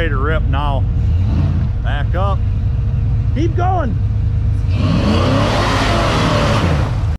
ready to rip now. Back up. Keep going.